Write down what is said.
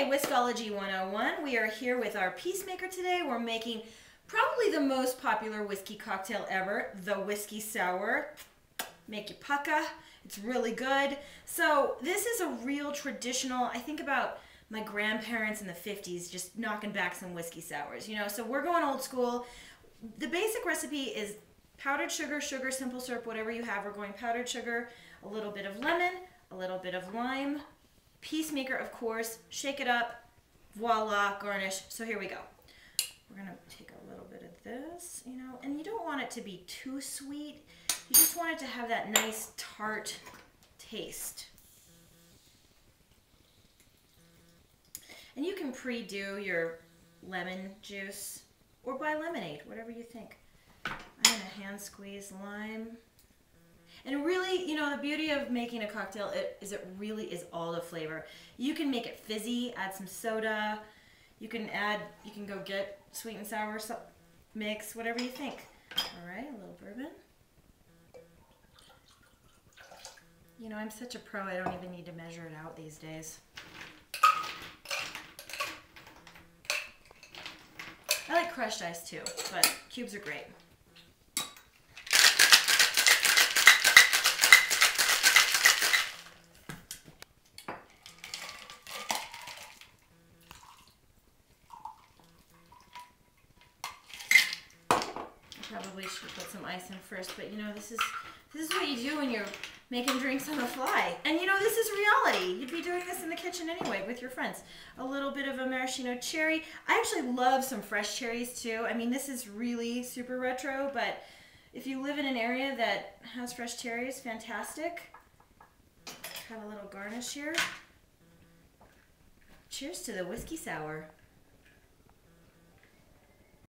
Okay, Whiskology 101. We are here with our Peacemaker today. We're making probably the most popular whiskey cocktail ever, the Whiskey Sour. Make you pucka. It's really good. So this is a real traditional, I think about my grandparents in the 50s just knocking back some whiskey sours, you know? So we're going old school. The basic recipe is powdered sugar, sugar, simple syrup, whatever you have. We're going powdered sugar, a little bit of lemon, a little bit of lime, Peacemaker, of course. Shake it up. Voila, garnish. So here we go. We're to take a little bit of this, you know, and you don't want it to be too sweet. You just want it to have that nice tart taste. And you can pre-do your lemon juice or buy lemonade, whatever you think. I'm to hand squeeze lime. And really, you know, the beauty of making a cocktail it, is it really is all the flavor. You can make it fizzy, add some soda. You can add, you can go get sweet and sour so mix, whatever you think. All right, a little bourbon. You know, I'm such a pro, I don't even need to measure it out these days. I like crushed ice too, but cubes are great. Probably should put some ice in first, but you know, this is this is what you do when you're making drinks on the fly. And you know, this is reality. You'd be doing this in the kitchen anyway with your friends. A little bit of a maraschino cherry. I actually love some fresh cherries too. I mean, this is really super retro, but if you live in an area that has fresh cherries, fantastic. Have a little garnish here. Cheers to the whiskey sour.